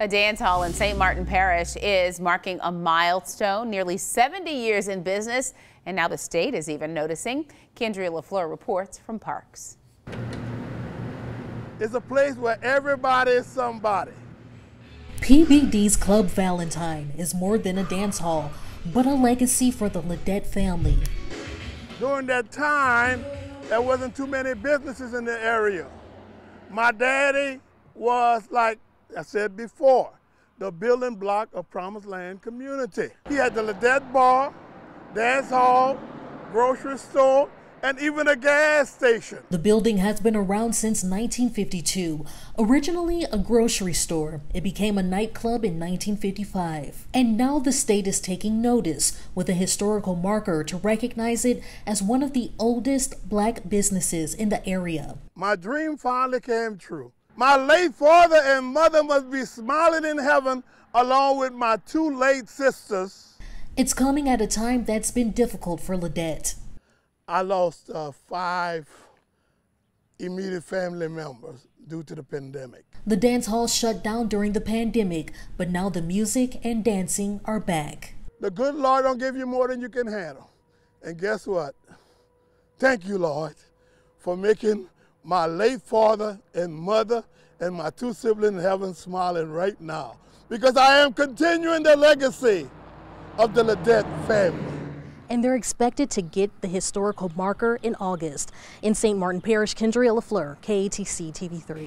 A dance hall in St. Martin Parish is marking a milestone, nearly 70 years in business, and now the state is even noticing. Kendria LaFleur reports from Parks. It's a place where everybody is somebody. PBD's Club Valentine is more than a dance hall, but a legacy for the Ledette family. During that time, there wasn't too many businesses in the area. My daddy was like I said before, the building block of Promised Land community. He had the Ledette Bar, dance hall, grocery store, and even a gas station. The building has been around since 1952. Originally a grocery store, it became a nightclub in 1955. And now the state is taking notice with a historical marker to recognize it as one of the oldest black businesses in the area. My dream finally came true. My late father and mother must be smiling in heaven along with my two late sisters. It's coming at a time that's been difficult for Ledette. I lost uh, five immediate family members due to the pandemic. The dance hall shut down during the pandemic, but now the music and dancing are back. The good Lord don't give you more than you can handle. And guess what? Thank you, Lord, for making my late father and mother and my two siblings in heaven smiling right now because I am continuing the legacy of the Ledette family. And they're expected to get the historical marker in August. In St. Martin Parish, Kendria LaFleur, KATC TV3.